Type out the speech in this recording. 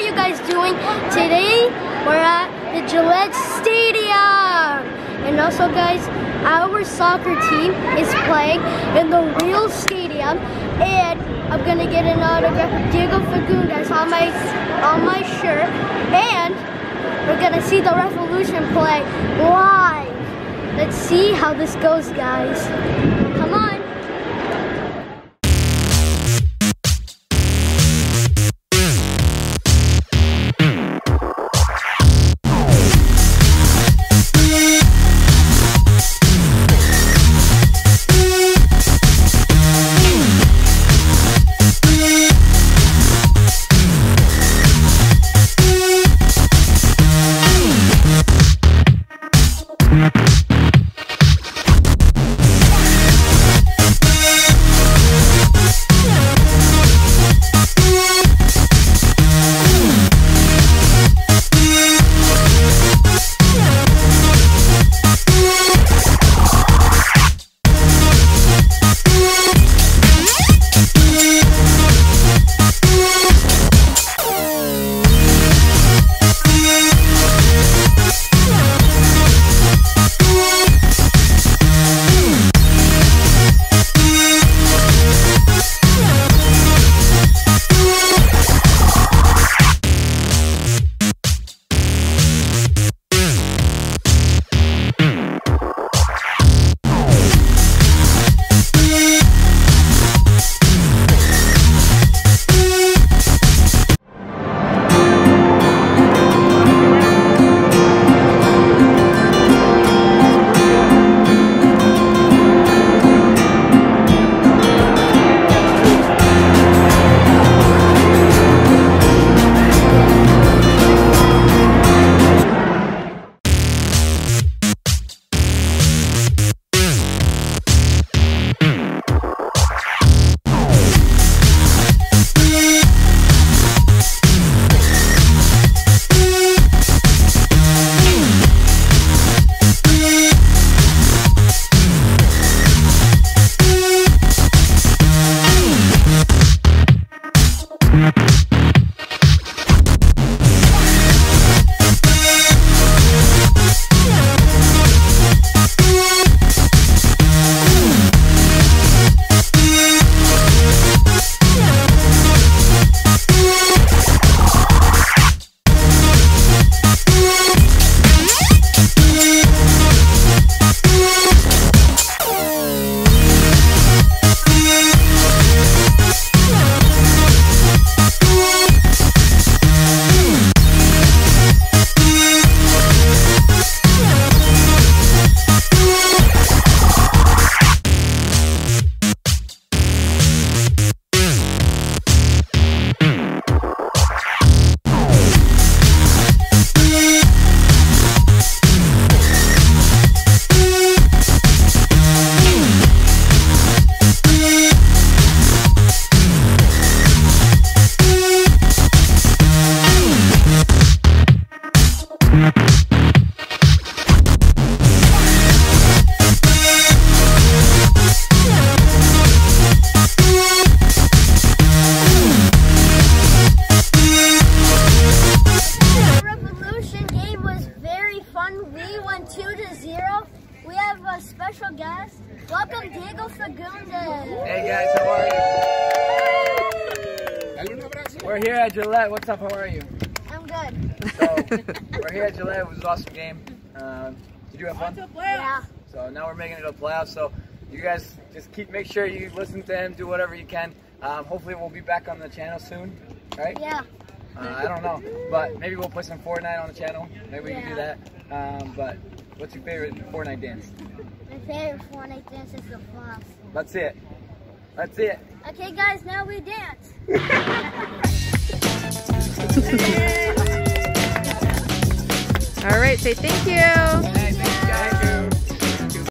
are you guys doing? Today we're at the Gillette Stadium. And also guys, our soccer team is playing in the real stadium and I'm gonna get an autograph of Diego Fagundes on my on my shirt and we're gonna see the Revolution play live. Let's see how this goes guys. Diego Fagundes. Hey guys, how are you? We're here at Gillette. What's up? How are you? I'm good. So we're here at Gillette. It was an awesome game. Um, did you have fun? Yeah. So now we're making it a playoff. So you guys just keep make sure you listen to him, do whatever you can. Um, hopefully we'll be back on the channel soon, right? Yeah. Uh, I don't know, but maybe we'll put some Fortnite on the channel. Maybe we can do that. Um, but what's your favorite Fortnite dance? My favorite Fortnite dance is the floss. Let's it. Let's it. Okay, guys, now we dance. All right, say thank you.